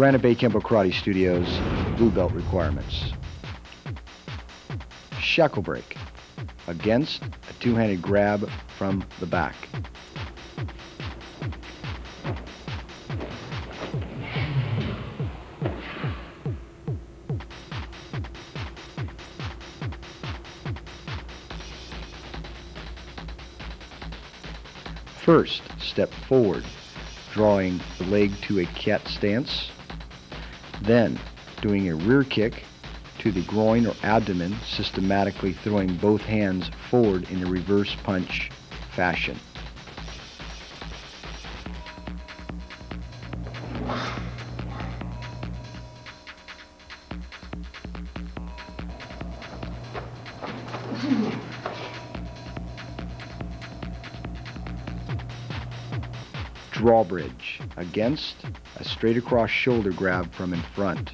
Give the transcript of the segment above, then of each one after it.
Granite Bay Kenpo Karate Studios blue belt requirements. Shackle break against a two-handed grab from the back. First, step forward, drawing the leg to a cat stance. Then, doing a rear kick to the groin or abdomen, systematically throwing both hands forward in a reverse punch fashion. Drawbridge against a straight across shoulder grab from in front.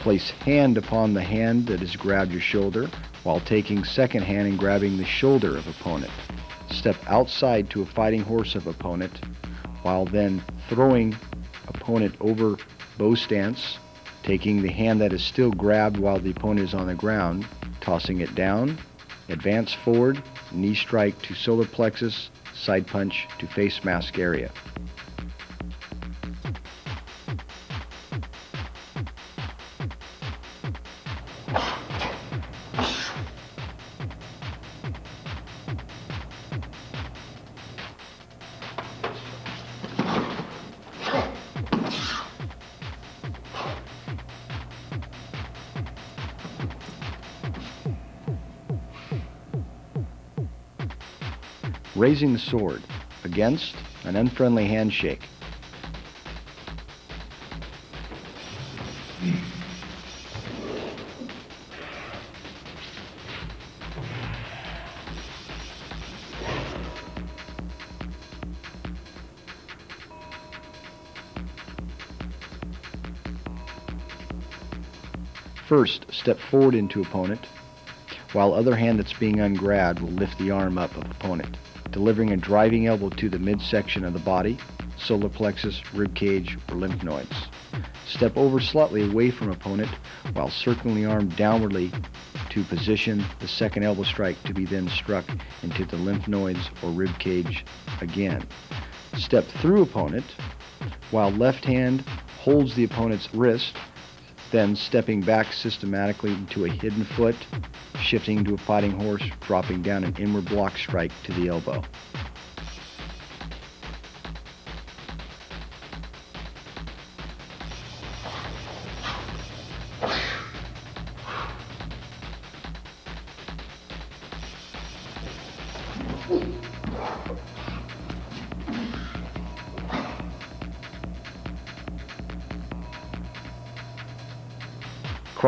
Place hand upon the hand that has grabbed your shoulder while taking second hand and grabbing the shoulder of opponent. Step outside to a fighting horse of opponent while then throwing opponent over bow stance, taking the hand that is still grabbed while the opponent is on the ground, tossing it down, advance forward, knee strike to solar plexus, side punch to face mask area. Raising the sword against an unfriendly handshake. First, step forward into opponent, while other hand that's being ungrabbed will lift the arm up of opponent delivering a driving elbow to the midsection of the body, solar plexus, rib cage, or lymph nodes. Step over slightly away from opponent while circling the arm downwardly to position the second elbow strike to be then struck into the lymph nodes or rib cage again. Step through opponent while left hand holds the opponent's wrist, then stepping back systematically into a hidden foot shifting to a fighting horse, dropping down an inward block strike to the elbow.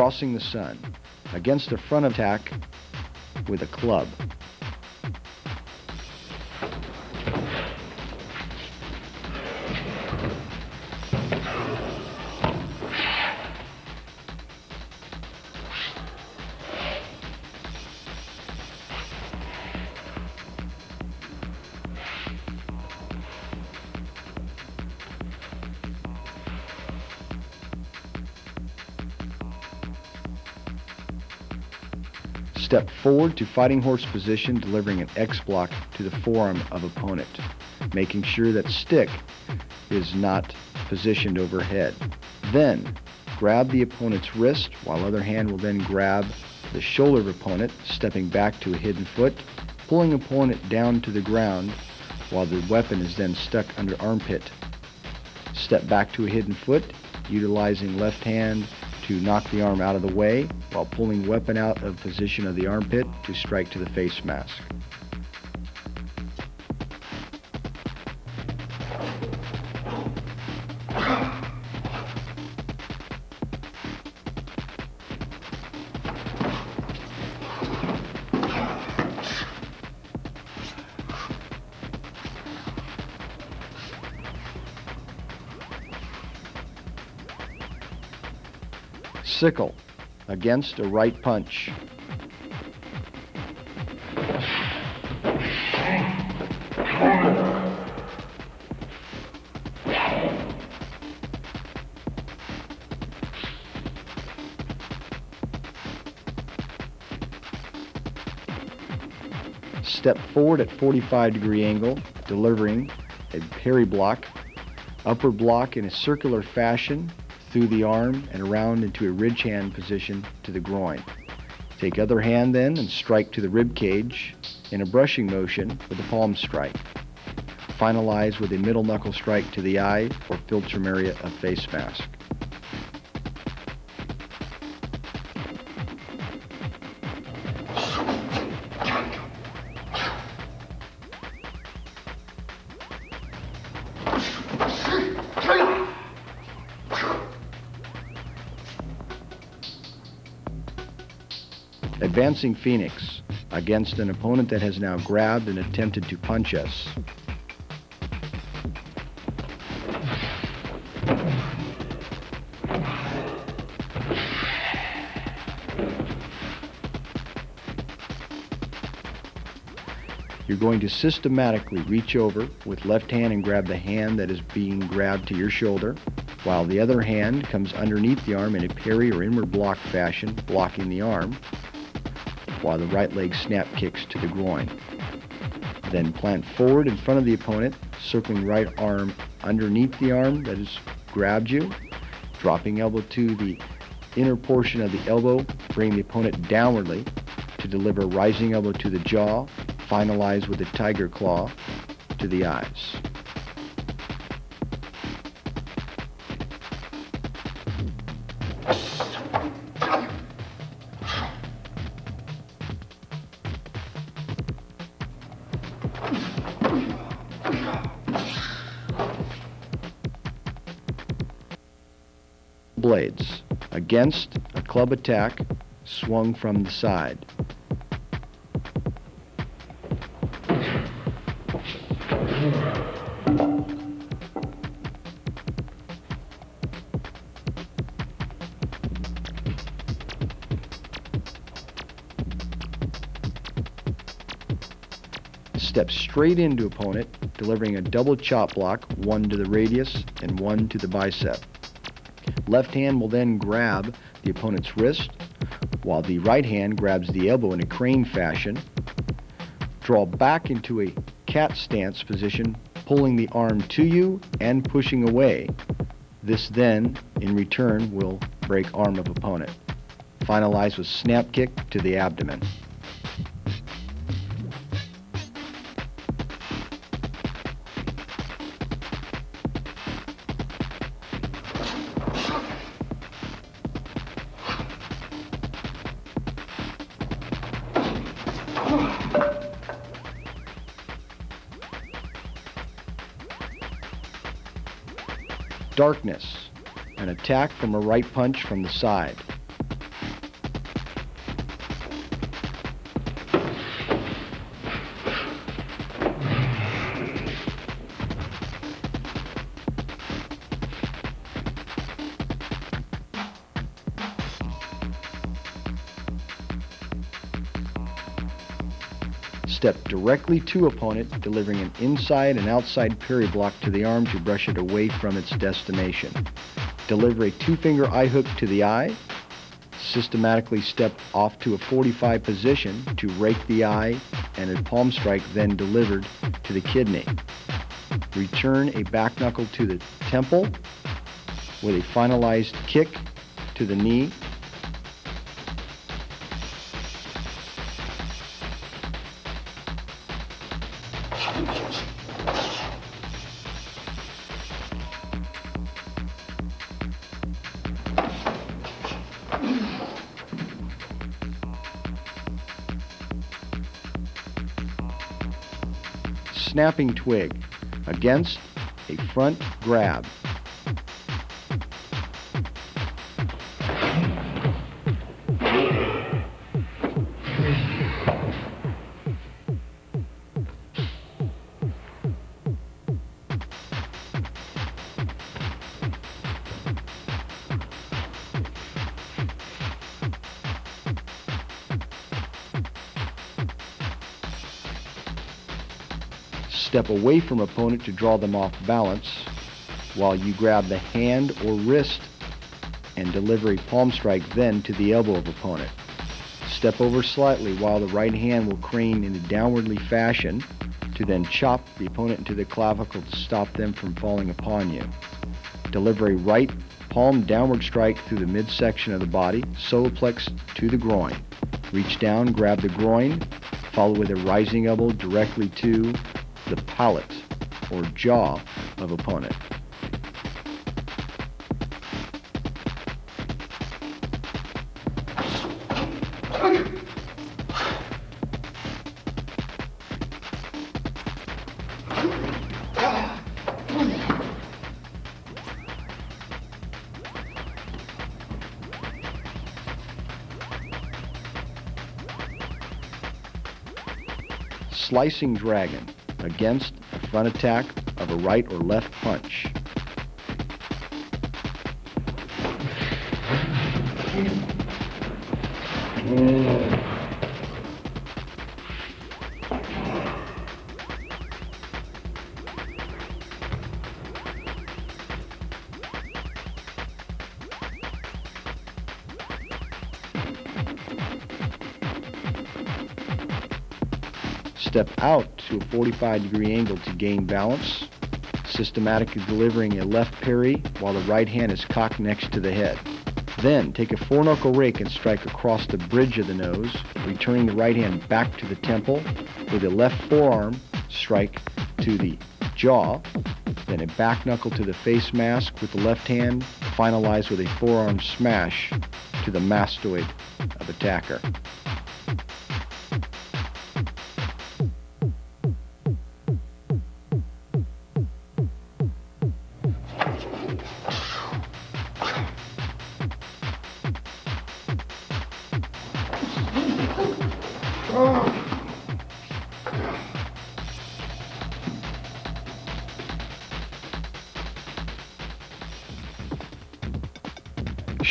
Crossing the sun against a front attack with a club. Step forward to fighting horse position, delivering an X block to the forearm of opponent, making sure that stick is not positioned overhead. Then, grab the opponent's wrist, while other hand will then grab the shoulder of opponent, stepping back to a hidden foot, pulling opponent down to the ground, while the weapon is then stuck under armpit. Step back to a hidden foot, utilizing left hand to knock the arm out of the way while pulling weapon out of position of the armpit to strike to the face mask. Sickle against a right punch. Step forward at 45 degree angle, delivering a parry block, upper block in a circular fashion through the arm and around into a ridge hand position to the groin. Take other hand then and strike to the rib cage in a brushing motion with a palm strike. Finalize with a middle knuckle strike to the eye or philtrum area of face mask. Advancing Phoenix against an opponent that has now grabbed and attempted to punch us. You're going to systematically reach over with left hand and grab the hand that is being grabbed to your shoulder, while the other hand comes underneath the arm in a parry or inward block fashion, blocking the arm, while the right leg snap kicks to the groin. Then plant forward in front of the opponent, circling right arm underneath the arm that has grabbed you, dropping elbow to the inner portion of the elbow, bring the opponent downwardly to deliver rising elbow to the jaw, finalize with a tiger claw to the eyes. Blades against a club attack swung from the side. Step straight into opponent, delivering a double chop block, one to the radius and one to the bicep. Left hand will then grab the opponent's wrist, while the right hand grabs the elbow in a crane fashion. Draw back into a cat stance position, pulling the arm to you and pushing away. This then, in return, will break arm of opponent. Finalize with snap kick to the abdomen. Darkness, an attack from a right punch from the side. Directly to opponent, delivering an inside and outside parry block to the arm to brush it away from its destination. Deliver a two-finger eye hook to the eye. Systematically step off to a 45 position to rake the eye and a palm strike then delivered to the kidney. Return a back knuckle to the temple with a finalized kick to the knee snapping twig against a front grab. Step away from opponent to draw them off balance while you grab the hand or wrist and deliver a palm strike then to the elbow of opponent. Step over slightly while the right hand will crane in a downwardly fashion to then chop the opponent into the clavicle to stop them from falling upon you. Deliver a right palm downward strike through the midsection of the body, solar plex to the groin. Reach down, grab the groin, follow with a rising elbow directly to the palate or jaw of opponent. Slicing Dragon against a front attack of a right or left punch. Mm. Step out to a 45 degree angle to gain balance, systematically delivering a left parry while the right hand is cocked next to the head. Then take a four knuckle rake and strike across the bridge of the nose, returning the right hand back to the temple with a left forearm strike to the jaw, then a back knuckle to the face mask with the left hand, finalized with a forearm smash to the mastoid of attacker.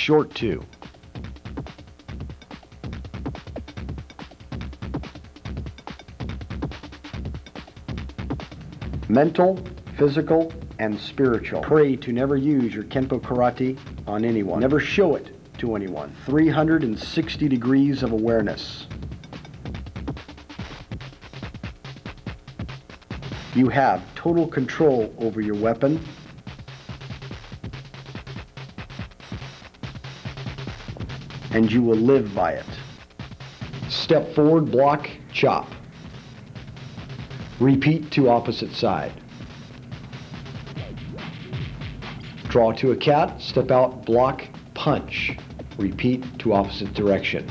Short two. Mental, physical, and spiritual. Pray to never use your Kenpo Karate on anyone. Never show it to anyone. 360 degrees of awareness. You have total control over your weapon. And you will live by it. Step forward, block, chop. Repeat to opposite side. Draw to a cat, step out, block, punch. Repeat to opposite direction.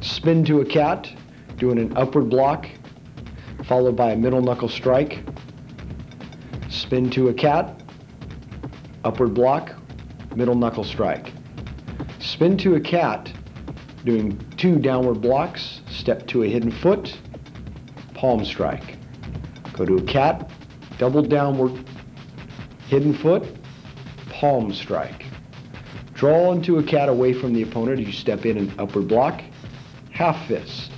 Spin to a cat, doing an upward block, followed by a middle knuckle strike. Spin to a cat, upward block, middle knuckle strike. Spin to a cat, doing two downward blocks, step to a hidden foot, palm strike. Go to a cat, double downward, hidden foot, palm strike. Draw into a cat away from the opponent as you step in an upward block, half fist.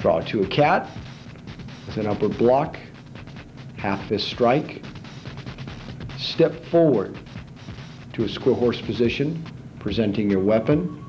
Draw to a cat with an upward block, half fist strike. Step forward to a square horse position, presenting your weapon.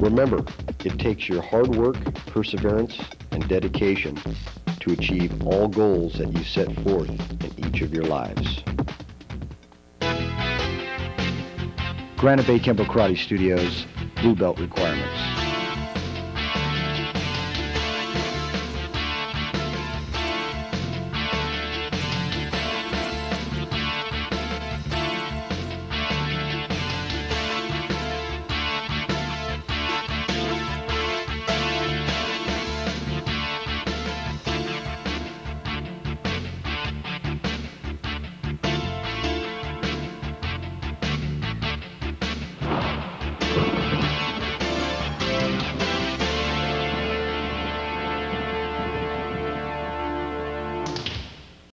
Remember, it takes your hard work, perseverance, and dedication to achieve all goals that you set forth in each of your lives. Granite Bay Kenpo Karate Studios, Blue Belt requirements.